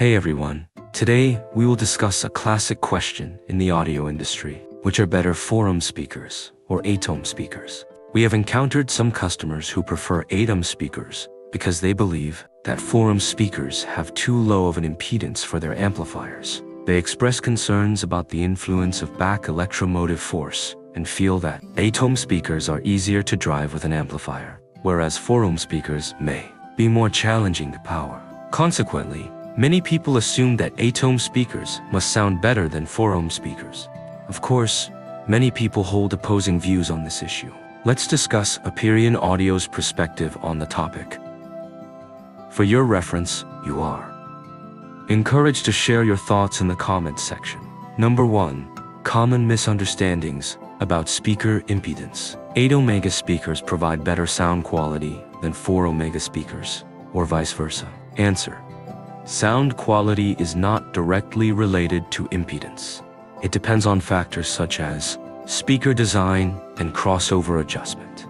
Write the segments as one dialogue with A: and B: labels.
A: Hey everyone. Today, we will discuss a classic question in the audio industry. Which are better 4-ohm speakers or 8-ohm speakers? We have encountered some customers who prefer 8-ohm speakers because they believe that 4-ohm speakers have too low of an impedance for their amplifiers. They express concerns about the influence of back electromotive force and feel that 8-ohm speakers are easier to drive with an amplifier, whereas 4-ohm speakers may be more challenging to power. Consequently, many people assume that 8-ohm speakers must sound better than 4-ohm speakers. Of course, many people hold opposing views on this issue. Let's discuss Aperion Audio's perspective on the topic. For your reference, you are encouraged to share your thoughts in the comments section. Number 1. Common misunderstandings about speaker impedance. 8 omega speakers provide better sound quality than 4 omega speakers, or vice versa. Answer. Sound quality is not directly related to impedance. It depends on factors such as speaker design and crossover adjustment.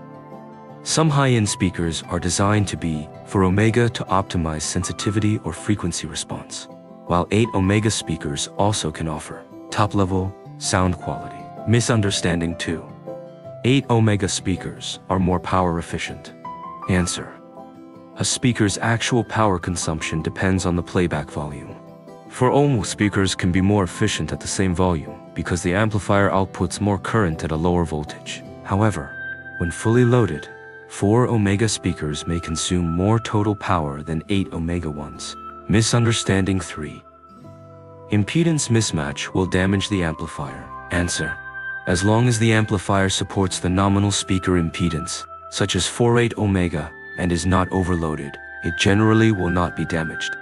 A: Some high-end speakers are designed to be for omega to optimize sensitivity or frequency response, while 8 omega speakers also can offer top-level sound quality. Misunderstanding 2. 8 omega speakers are more power efficient. Answer. A speaker's actual power consumption depends on the playback volume. 4 ohm speakers can be more efficient at the same volume because the amplifier outputs more current at a lower voltage. However, when fully loaded, 4 omega speakers may consume more total power than 8 omega ones. Misunderstanding 3. Impedance mismatch will damage the amplifier. Answer. As long as the amplifier supports the nominal speaker impedance, such as 4-8 omega, and is not overloaded, it generally will not be damaged.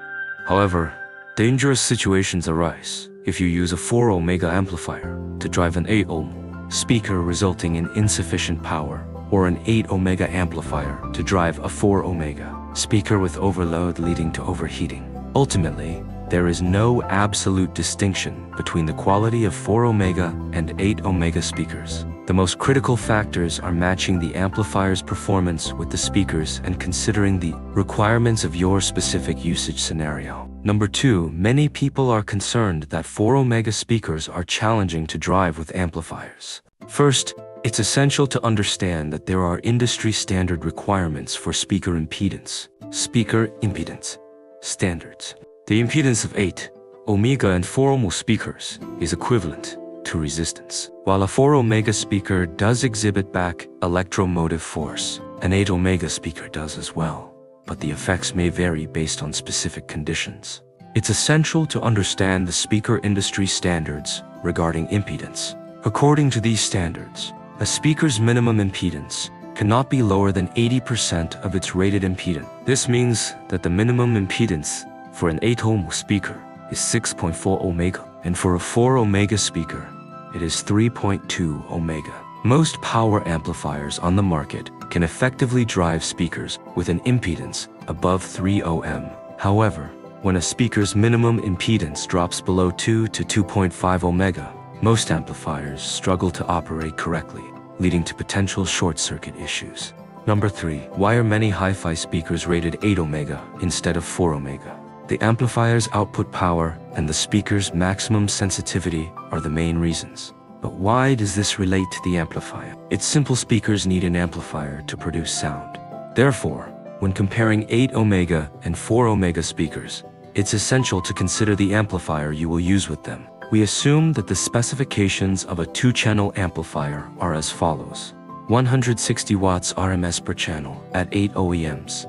A: However, dangerous situations arise if you use a 4 omega amplifier to drive an 8 ohm speaker resulting in insufficient power, or an 8 omega amplifier to drive a 4 omega speaker with overload leading to overheating. Ultimately, there is no absolute distinction between the quality of 4 omega and 8 omega speakers. The most critical factors are matching the amplifier's performance with the speakers and considering the requirements of your specific usage scenario. Number 2. Many people are concerned that 4 omega speakers are challenging to drive with amplifiers. First, it's essential to understand that there are industry standard requirements for speaker impedance, speaker impedance standards. The impedance of 8 omega and 4 ohm speakers is equivalent to resistance. While a 4 omega speaker does exhibit back electromotive force, an 8 omega speaker does as well, but the effects may vary based on specific conditions. It's essential to understand the speaker industry standards regarding impedance. According to these standards, a speaker's minimum impedance cannot be lower than 80% of its rated impedance. This means that the minimum impedance for an 8 ohm speaker is 6.4 omega, and for a 4 omega speaker, it is 3.2 omega. Most power amplifiers on the market can effectively drive speakers with an impedance above 3 ohm. However, when a speaker's minimum impedance drops below 2 to 2.5 omega, most amplifiers struggle to operate correctly, leading to potential short-circuit issues. Number 3. Why are many hi-fi speakers rated 8 omega instead of 4 omega? The amplifier's output power and the speaker's maximum sensitivity are the main reasons. But why does this relate to the amplifier? Its simple speakers need an amplifier to produce sound. Therefore, when comparing 8 omega and 4 omega speakers, it's essential to consider the amplifier you will use with them. We assume that the specifications of a two-channel amplifier are as follows. 160 watts RMS per channel at 8 ohms.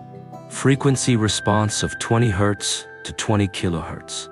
A: Frequency response of 20 Hz to 20 kilohertz.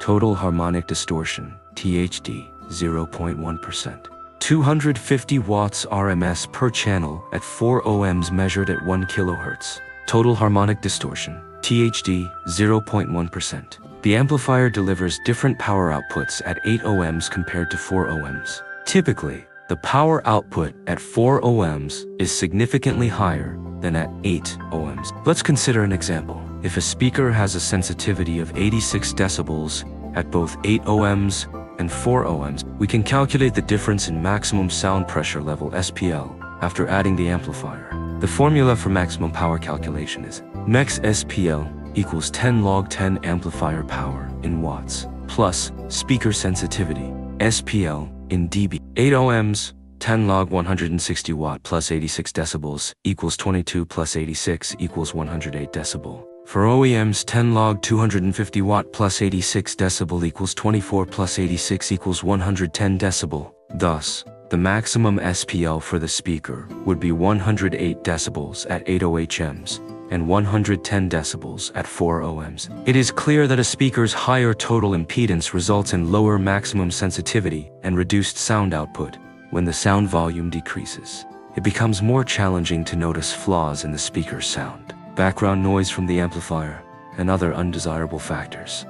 A: Total harmonic distortion, THD, 0.1%. 250 watts RMS per channel at 4 ohms measured at 1 kilohertz. Total harmonic distortion, THD, 0.1%. The amplifier delivers different power outputs at 8 ohms compared to 4 ohms. Typically, the power output at 4 ohms is significantly higher than at 8 ohms. Let's consider an example. If a speaker has a sensitivity of 86 decibels at both 8 ohms and 4 ohms, we can calculate the difference in maximum sound pressure level SPL after adding the amplifier. The formula for maximum power calculation is max SPL equals 10 log 10 amplifier power in watts, plus speaker sensitivity, SPL, in dB. 8 ohms, 10 log 160 watt plus 86 decibels equals 22 plus 86 equals 108 decibel. For ohms, 10 log 250 watt plus 86 decibel equals 24 plus 86 equals 110 decibel. Thus, the maximum SPL for the speaker would be 108 decibels at 8 OHMs and 110 decibels at 4 ohms. It is clear that a speaker's higher total impedance results in lower maximum sensitivity and reduced sound output when the sound volume decreases. It becomes more challenging to notice flaws in the speaker's sound, background noise from the amplifier, and other undesirable factors.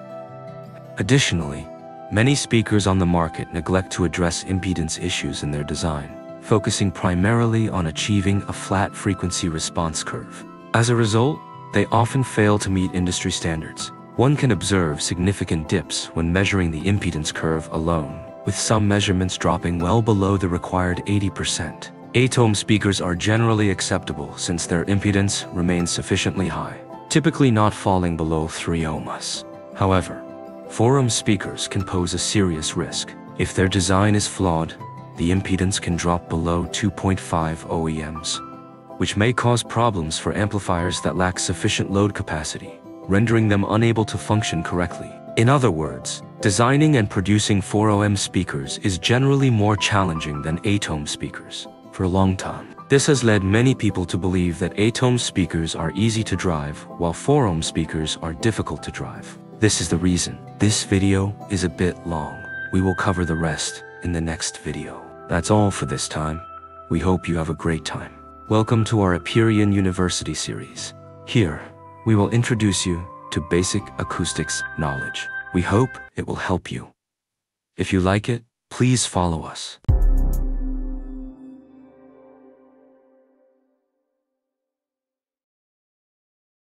A: Additionally, Many speakers on the market neglect to address impedance issues in their design, focusing primarily on achieving a flat frequency response curve. As a result, they often fail to meet industry standards. One can observe significant dips when measuring the impedance curve alone, with some measurements dropping well below the required 80%. 8-ohm speakers are generally acceptable since their impedance remains sufficiently high, typically not falling below 3 ohms. However, 4-ohm speakers can pose a serious risk. If their design is flawed, the impedance can drop below 2.5 ohms, which may cause problems for amplifiers that lack sufficient load capacity, rendering them unable to function correctly. In other words, designing and producing 4-ohm speakers is generally more challenging than 8-ohm speakers for a long time. This has led many people to believe that 8-ohm speakers are easy to drive, while 4-ohm speakers are difficult to drive. This is the reason. This video is a bit long. We will cover the rest in the next video. That's all for this time. We hope you have a great time. Welcome to our Aperion University series. Here, we will introduce you to basic acoustics knowledge. We hope it will help you. If you like it, please follow us.